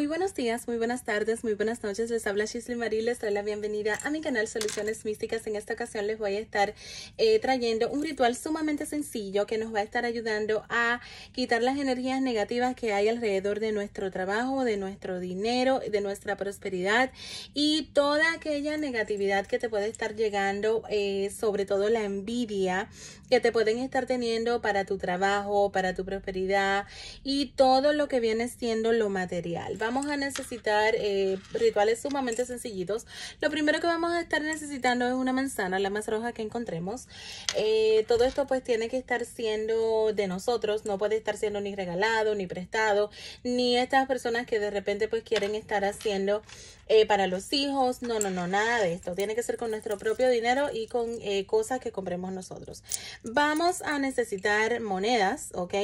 Muy buenos días, muy buenas tardes, muy buenas noches. Les habla Shisley Marie. Les doy la bienvenida a mi canal Soluciones Místicas. En esta ocasión les voy a estar eh, trayendo un ritual sumamente sencillo que nos va a estar ayudando a quitar las energías negativas que hay alrededor de nuestro trabajo, de nuestro dinero, de nuestra prosperidad y toda aquella negatividad que te puede estar llegando, eh, sobre todo la envidia que te pueden estar teniendo para tu trabajo, para tu prosperidad y todo lo que viene siendo lo material vamos a necesitar eh, rituales sumamente sencillitos. Lo primero que vamos a estar necesitando es una manzana, la más roja que encontremos. Eh, todo esto pues tiene que estar siendo de nosotros, no puede estar siendo ni regalado, ni prestado, ni estas personas que de repente pues quieren estar haciendo eh, para los hijos. No, no, no, nada de esto. Tiene que ser con nuestro propio dinero y con cosas que compremos nosotros. Vamos a necesitar monedas, ¿ok?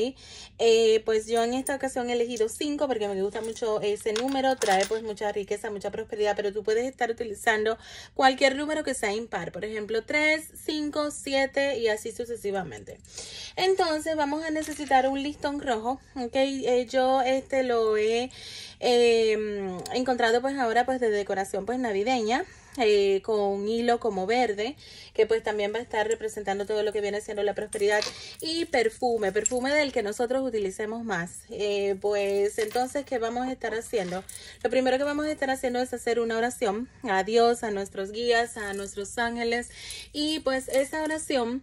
pues yo en esta ocasión he elegido cinco porque me gusta mucho ese número trae pues mucha riqueza, mucha prosperidad, pero tú puedes estar utilizando cualquier número que sea impar, por ejemplo 3, 5, 7 y así sucesivamente. Entonces vamos a necesitar un listón rojo, ok, eh, yo este lo he em, encontrado pues ahora pues de decoración pues navideña. Eh, con hilo como verde, que pues también va a estar representando todo lo que viene siendo la prosperidad y perfume, perfume del que nosotros utilicemos más. Eh, pues entonces, ¿qué vamos a estar haciendo? Lo primero que vamos a estar haciendo es hacer una oración a Dios, a nuestros guías, a nuestros ángeles y pues esa oración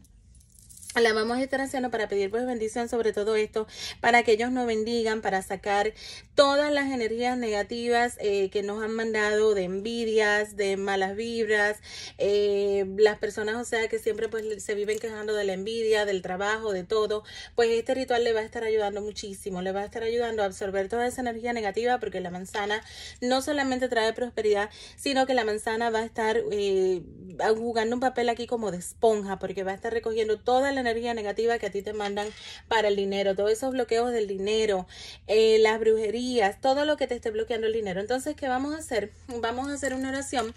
la vamos a estar haciendo para pedir pues bendición sobre todo esto, para que ellos nos bendigan, para sacar todas las energías negativas eh, que nos han mandado de envidias, de malas vibras, eh, las personas, o sea, que siempre pues se viven quejando de la envidia, del trabajo, de todo, pues este ritual le va a estar ayudando muchísimo, le va a estar ayudando a absorber toda esa energía negativa porque la manzana no solamente trae prosperidad, sino que la manzana va a estar eh, jugando un papel aquí como de esponja porque va a estar recogiendo toda la energía negativa que a ti te mandan para el dinero, todos esos bloqueos del dinero, eh, las brujerías, todo lo que te esté bloqueando el dinero. Entonces, ¿qué vamos a hacer? Vamos a hacer una oración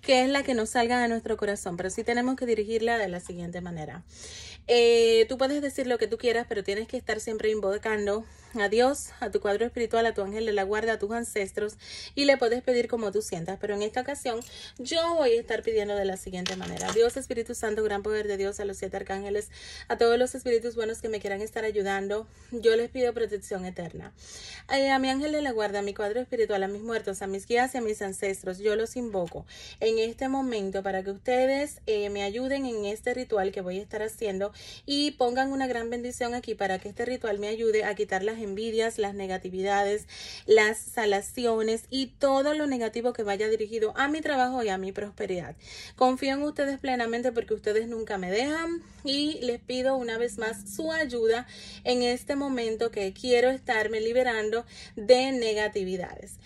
que es la que nos salga de nuestro corazón, pero sí tenemos que dirigirla de la siguiente manera. Eh, tú puedes decir lo que tú quieras, pero tienes que estar siempre invocando a Dios, a tu cuadro espiritual, a tu ángel de la guarda, a tus ancestros y le puedes pedir como tú sientas. Pero en esta ocasión yo voy a estar pidiendo de la siguiente manera. Dios Espíritu Santo, gran poder de Dios, a los siete arcángeles, a todos los espíritus buenos que me quieran estar ayudando, yo les pido protección eterna. a mi ángel de la guarda, a mi cuadro espiritual, a mis muertos, a mis guías y a mis ancestros, yo los invoco en este momento para que ustedes eh, me ayuden en este ritual que voy a estar haciendo y pongan una gran bendición aquí para que este ritual me ayude a quitar las envidias, las negatividades, las salaciones y todo lo negativo que vaya dirigido a mi trabajo y a mi prosperidad. Confío en ustedes plenamente porque ustedes nunca me dejan y les pido una vez más su ayuda en este momento que quiero estarme liberando de negatividades.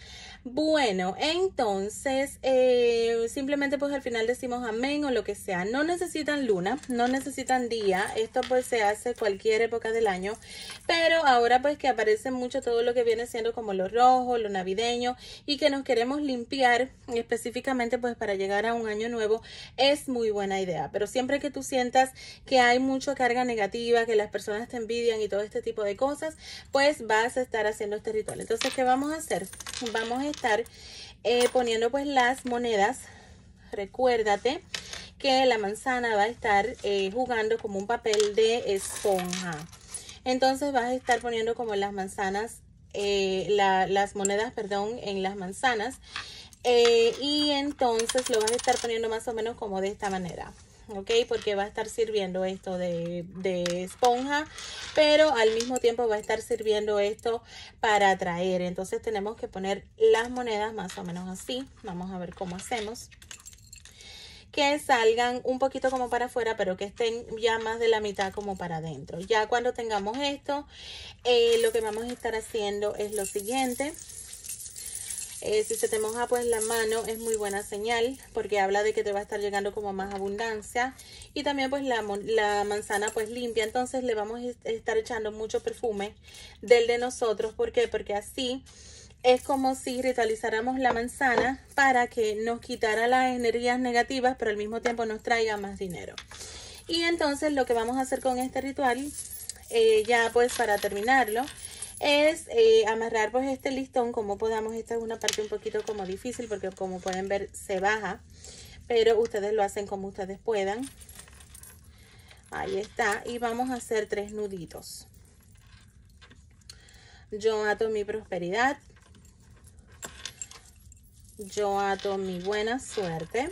Bueno, entonces eh, simplemente pues al final decimos amén o lo que sea. No necesitan luna, no necesitan día. Esto pues se hace cualquier época del año. Pero ahora pues que aparece mucho todo lo que viene siendo como lo rojo, lo navideño y que nos queremos limpiar específicamente pues para llegar a un año nuevo es muy buena idea. Pero siempre que tú sientas que hay mucha carga negativa, que las personas te envidian y todo este tipo de cosas, pues vas a estar haciendo este ritual. Entonces, ¿qué vamos a hacer? Vamos a estar eh, poniendo pues las monedas. Recuérdate que la manzana va a estar eh, jugando como un papel de esponja. Entonces vas a estar poniendo como las manzanas, eh, las monedas, perdón, en las manzanas. y entonces lo vas a estar poniendo más o menos como de esta manera. ¿Ok? Porque va a estar sirviendo esto de, esponja, pero al mismo tiempo va a estar sirviendo esto para atraer. Entonces tenemos que poner las monedas más o menos así. Vamos a ver cómo hacemos que salgan un poquito como para afuera, pero que estén ya más de la mitad como para adentro. Ya cuando tengamos esto, eh, lo que vamos a estar haciendo es lo siguiente. Eh, si se te moja pues la mano es muy buena señal porque habla de que te va a estar llegando como más abundancia. Y también pues la, la manzana pues limpia. Entonces le vamos a estar echando mucho perfume del de nosotros. ¿por qué? porque así es como si ritualizáramos la manzana para que nos quitara las energías negativas pero al mismo tiempo nos traiga más dinero. Y entonces lo que vamos a hacer con este ritual eh, ya pues para terminarlo es eh, amarrar pues este listón como podamos. Esta es una parte un poquito como difícil porque como pueden ver se baja, pero ustedes lo hacen como ustedes puedan. Ahí está. Y vamos a hacer tres nuditos. Yo ato mi prosperidad. Yo ato mi buena suerte.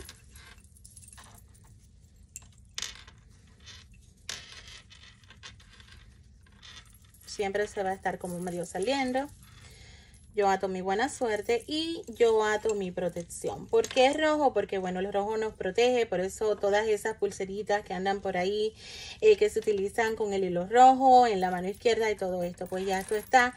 Siempre se va a estar como medio saliendo. Yo ato mi buena suerte y yo ato mi protección. ¿Por qué es rojo? Porque bueno, el rojo nos protege, por eso todas esas pulseritas que andan por ahí, eh, que se utilizan con el hilo rojo en la mano izquierda y todo esto, pues ya esto está.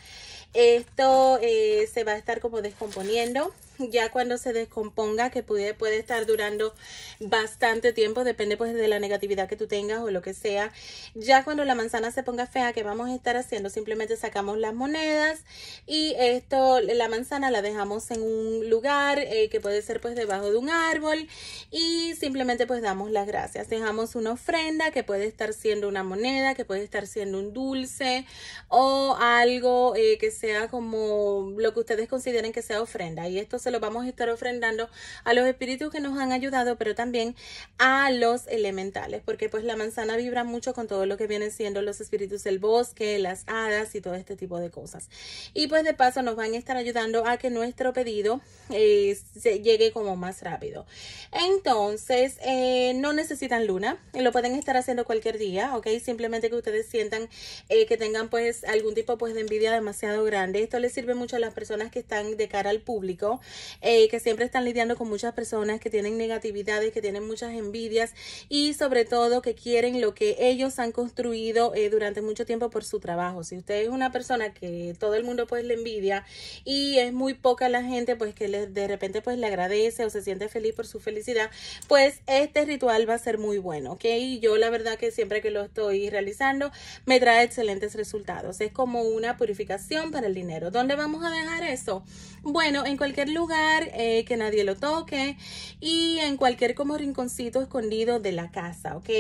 Esto eh, se va a estar como descomponiendo ya cuando se descomponga, que puede, puede estar durando bastante tiempo, depende pues de la negatividad que tú tengas o lo que sea. Ya cuando la manzana se ponga fea, que vamos a estar haciendo? Simplemente sacamos las monedas y esto, la manzana la dejamos en un lugar eh, que puede ser pues debajo de un árbol y simplemente pues damos las gracias. Dejamos una ofrenda que puede estar siendo una moneda, que puede estar siendo un dulce o algo eh, que sea como lo que ustedes consideren que sea ofrenda. Y esto se lo vamos a estar ofrendando a los espíritus que nos han ayudado, pero también a los elementales, porque pues la manzana vibra mucho con todo lo que vienen siendo los espíritus del bosque, las hadas y todo este tipo de cosas. Y pues de paso nos van a estar ayudando a que nuestro pedido eh, se llegue como más rápido. Entonces, eh, no necesitan luna, lo pueden estar haciendo cualquier día, ¿ok? Simplemente que ustedes sientan eh, que tengan pues algún tipo pues de envidia demasiado grande. Esto les sirve mucho a las personas que están de cara al público, eh, que siempre están lidiando con muchas personas que tienen negatividades, que tienen muchas envidias y sobre todo que quieren lo que ellos han construido eh, durante mucho tiempo por su trabajo. Si usted es una persona que todo el mundo pues le envidia y es muy poca la gente pues que le, de repente pues le agradece o se siente feliz por su felicidad, pues este ritual va a ser muy bueno, ¿ok? Yo la verdad que siempre que lo estoy realizando me trae excelentes resultados. Es como una purificación para el dinero. ¿Dónde vamos a dejar eso? Bueno, en cualquier lugar eh, que nadie lo toque y en cualquier como rinconcito escondido de la casa, ¿ok?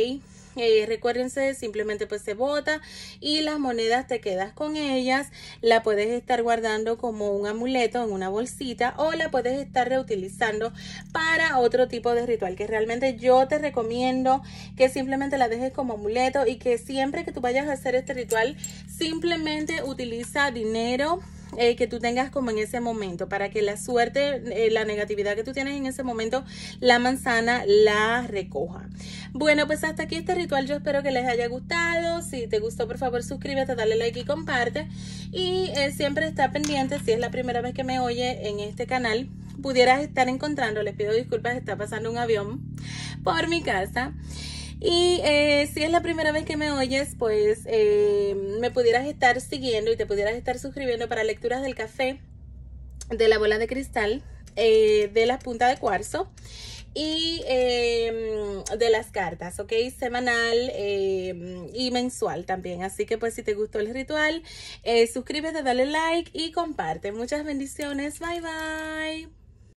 Eh, recuérdense, simplemente pues se bota y las monedas te quedas con ellas. La puedes estar guardando como un amuleto en una bolsita o la puedes estar reutilizando para otro tipo de ritual que realmente yo te recomiendo que simplemente la dejes como amuleto y que siempre que tú vayas a hacer este ritual simplemente utiliza dinero eh, que tú tengas como en ese momento, para que la suerte, eh, la negatividad que tú tienes en ese momento, la manzana la recoja. Bueno, pues hasta aquí este ritual. Yo espero que les haya gustado. Si te gustó, por favor, suscríbete, dale like y comparte. Y eh, siempre está pendiente, si es la primera vez que me oye en este canal, pudieras estar encontrando, les pido disculpas, está pasando un avión por mi casa. Y eh, si es la primera vez que me oyes, pues eh, me pudieras estar siguiendo y te pudieras estar suscribiendo para lecturas del café, de la bola de cristal, eh, de la punta de cuarzo y de las cartas, ¿ok? Semanal em, y mensual también. Así que pues si te gustó el ritual, suscríbete, dale like y comparte. Muchas bendiciones. Bye bye.